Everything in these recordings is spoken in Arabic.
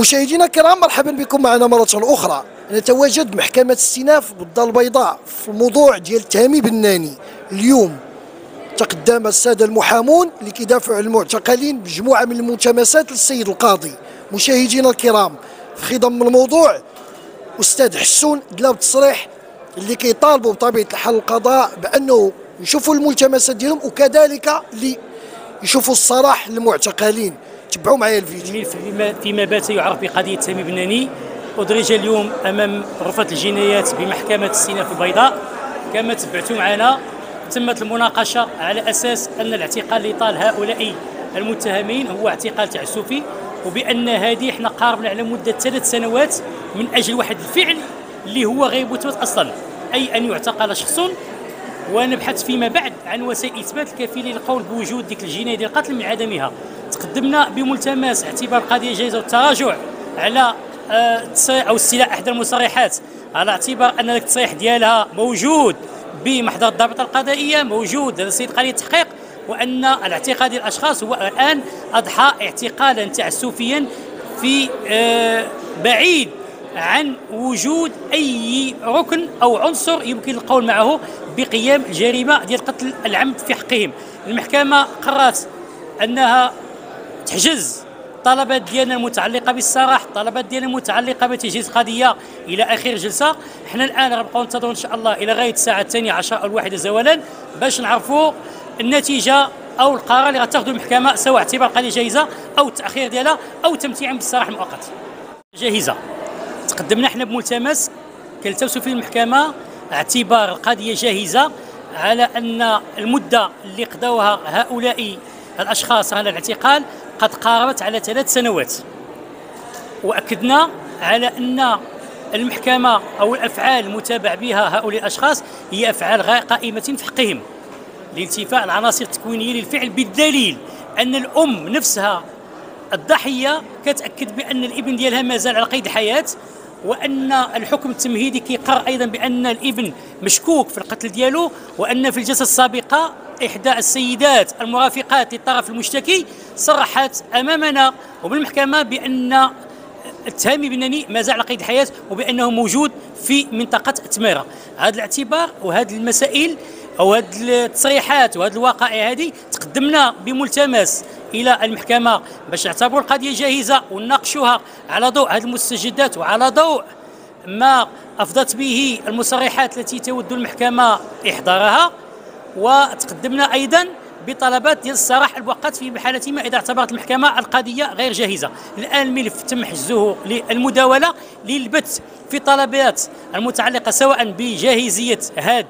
مشاهدينا الكرام مرحبا بكم معنا مرة أخرى. نتواجد محكمة استئناف بالدار البيضاء في الموضوع ديال تهامي بناني اليوم تقدم السادة المحامون عن المعتقلين بمجموعة من الملتمسات للسيد القاضي. مشاهدينا الكرام في خضم الموضوع أستاذ حسون دلا بتصريح اللي كيطالبوا بطبيعة الحال القضاء بأنه يشوفوا الملتمسات ديالهم وكذلك اللي يشوفوا الصلاح للمعتقلين. تبعوا معايا الفيديو. فيما, فيما بات يعرف بقضية سامي بناني أدرج اليوم أمام غرفة الجنايات بمحكمة السيناء البيضاء. كما تبعتوا معنا تمت المناقشة على أساس أن الاعتقال اللي طال هؤلاء المتهمين هو اعتقال تعسفي وبأن هذه إحنا قاربنا على مدة ثلاث سنوات من أجل واحد الفعل اللي هو غير مثبت أصلا أي أن يعتقل شخص. ونبحث فيما بعد عن وسائل إثبات الكفيله للقول بوجود ديك الجناية ديال القتل من عدمها. تقدمنا بملتمس اعتبار القضية جائزه والتراجع على آه، أو استيلاء إحدى المصرحات على اعتبار أن التصريح ديالها موجود بمحضر الضابطه القضائية موجود لدى السيد قاضي التحقيق وأن الاعتقال ديال الأشخاص هو الآن أضحى اعتقالا تعسفيا في آه، بعيد عن وجود أي ركن أو عنصر يمكن القول معه بقيام الجريمه ديال قتل العمد في حقهم. المحكمة قررت أنها تحجز. طلبات ديالنا المتعلقه بالسراح طلبات ديالنا المتعلقه بتجهيز القضية إلى آخر جلسة. حنا الآن غنبقاو ننتظروا إن شاء الله إلى غاية الساعة الثانية عشر أو الواحده زوالا باش نعرفوا النتيجة أو القرار اللي غتاخذه المحكمة سواء اعتبار القضية جاهزة أو التأخير ديالها أو تمتيعا بالسراح المؤقت جاهزة. تقدمنا حنا بملتمس كالتمسوا في المحكمة اعتبار القضية جاهزة على أن المدة اللي قضوها هؤلاء الأشخاص على الاعتقال قد قاربت على ثلاث سنوات. وأكدنا على أن المحكمة أو الأفعال المتابع بها هؤلاء الأشخاص هي أفعال غير قائمة في حقهم. لانتفاء العناصر التكوينية للفعل بالدليل أن الأم نفسها الضحية كتأكد بأن الابن ديالها مازال على قيد الحياة وأن الحكم التمهيدي كيقر أيضا بأن الإبن مشكوك في القتل ديالو وأن في الجلسة السابقة إحدى السيدات المرافقات للطرف المشتكي صرحت أمامنا وبالمحكمة بأن التهامي بناني ما زال على قيد الحياة وبأنه موجود في منطقة تماره هذا الاعتبار وهذه المسائل أو هذه التصريحات وهذه الوقائع هذه تقدمنا بملتمس إلى المحكمة باش نعتبروا القضية جاهزة ونناقشوها على ضوء هذه المستجدات وعلى ضوء ما أفضت به المصرحات التي تود المحكمة إحضارها. وتقدمنا أيضا بطلبات ديال الصراح المؤقت في حالة ما إذا اعتبرت المحكمة القضية غير جاهزة. الآن الملف تم حجزه للمداولة للبث في طلبات المتعلقة سواء بجاهزية هذا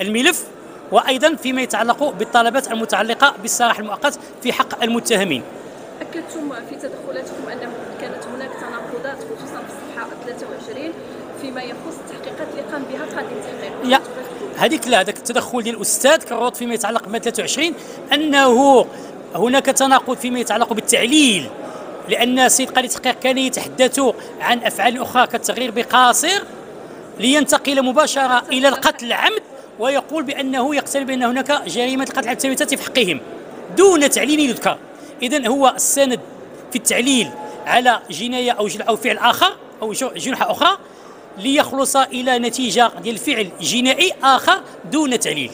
الملف وأيضا فيما يتعلق بالطلبات المتعلقة بالسراح المؤقت في حق المتهمين. أكدتم في تدخلاتكم أنه كانت هناك تناقضات خصوصا في الصفحة 23 فيما يخص التحقيقات اللي قام بها قاضي التحقيق. لا هذيك لا هذاك التدخل ديال الاستاذ كالروض فيما يتعلق ب 23 أنه هناك تناقض فيما يتعلق بالتعليل لأن السيد قاضي التحقيق كان يتحدث عن أفعال أخرى كالتغيير بقاصر لينتقل مباشرة إلى القتل العمد ويقول بأنه يقترب بأن هناك جريمة القتل على التمييزات في حقهم دون تعليل يذكر. اذا هو السند في التعليل على جناية أو أو فعل آخر أو جنحه أخرى ليخلص إلى نتيجة ديال فعل جنائي آخر دون تعليل.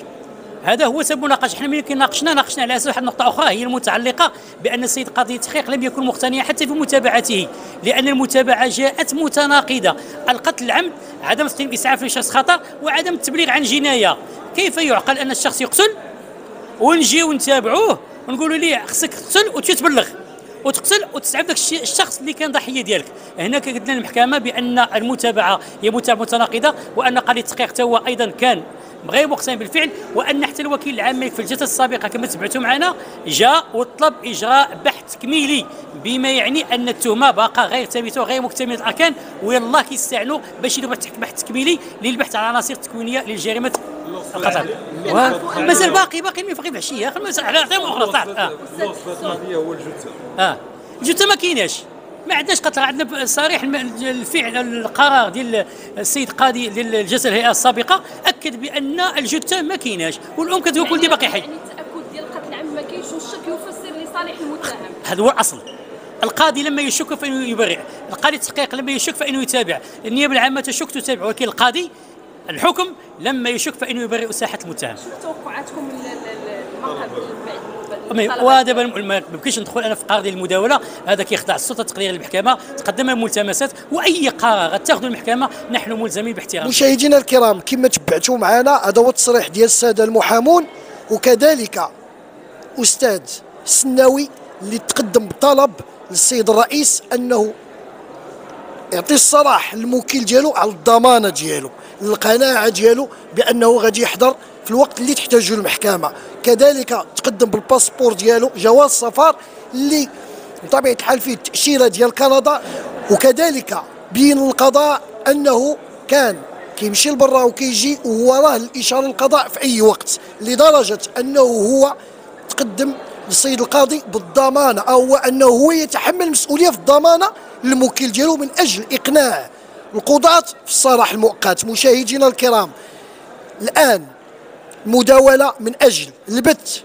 هذا هو سبب المناقشه إحنا ملي ناقشنا ناقشنا على أساس واحد النقطة أخرى هي المتعلقة بأن السيد قاضي التحقيق لم يكن مقتنعا حتى في متابعته لأن المتابعة جاءت متناقضة. القتل العمد عدم تقديم إسعاف لشخص خطر وعدم التبليغ عن جناية. كيف يعقل أن الشخص يقتل؟ ونجيو نتابعوه ونقولوا ليه خصك تقتل وتتبلغ. وتقتل وتسعف ذاك الشخص اللي كان ضحية ديالك. هنا كتقول المحكمه بأن المتابعة هي متابعة متناقضة وأن قضيه التحقيق هو أيضا كان غير مقتنع بالفعل وأن حتى الوكيل العام في الجلسه السابقة كما تبعتوا معنا جاء وطلب إجراء بحث تكميلي بما يعني أن التهمة باقى غير ثابتة وغير مكتملة الأركان ويلا كيستعنوا باش يديروا بحث تكميلي للبحث على عناصر تكوينية للجريمه القتل. مازال باقي باقي من فقير العشيه على أخرى. صح آه. هو الجثة؟ آه. الجثة ما كايناش. ما عندناش قتل عندنا صريح الفعل القرار ديال السيد قاضي ديال الجلسه الهيئة السابقة أكد بأن الجثة ما كايناش والأم كتقول كل دي باقي حي. يعني التأكد ديال القتل العام ما كاينش والشك يفسر لصالح المتهم. هذا هو الأصل. القاضي لما يشك فإنه يبرئ القاضي التحقيق لما يشك فإنه يتابع النيابة العامة تشك تتابع ولكن القاضي الحكم لما يشك فإنه يبرئ ساحة المتهم. شنو توقعاتكم الموقف ودابا ما يمكنش ندخل أنا في قرار ديال المداولة هذا كيخضع السلطه التقديريه للمحكمه تقدم ملتمسات وأي قرار غتاخذ المحكمة نحن ملزمين باحترام. مشاهدينا الكرام كما تبعتوا معنا هذا هو التصريح ديال السادة المحامون وكذلك أستاذ السناوي اللي تقدم بطلب للسيد الرئيس أنه يعطي الصلاح للموكل ديالو على الضمانة ديالو القناعه ديالو بأنه غادي يحضر في الوقت اللي تحتاجه المحكمة. كذلك تقدم بالباسبور ديالو جواز سفر اللي بطبيعة الحال فيه التاشيره ديال كندا وكذلك بين القضاء أنه كان كيمشي لبرا وكيجي وهو راه الإشارة للقضاء في أي وقت لدرجة أنه هو تقدم للسيد القاضي بالضمانة أو أنه هو يتحمل المسؤولية في الضمانة للموكل ديالو من أجل إقناع القضاة في الصلاح المؤقت. مشاهدينا الكرام الآن مداولة من أجل البت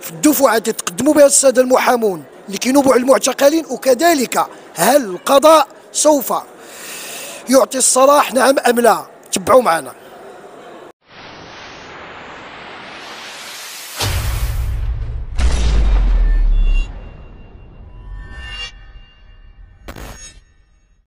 في اللي تقدموا بها الساده المحامون اللي كينوبوا المعتقلين وكذلك هل القضاء سوف يعطي الصلاح نعم أم لا؟ تبعوا معنا.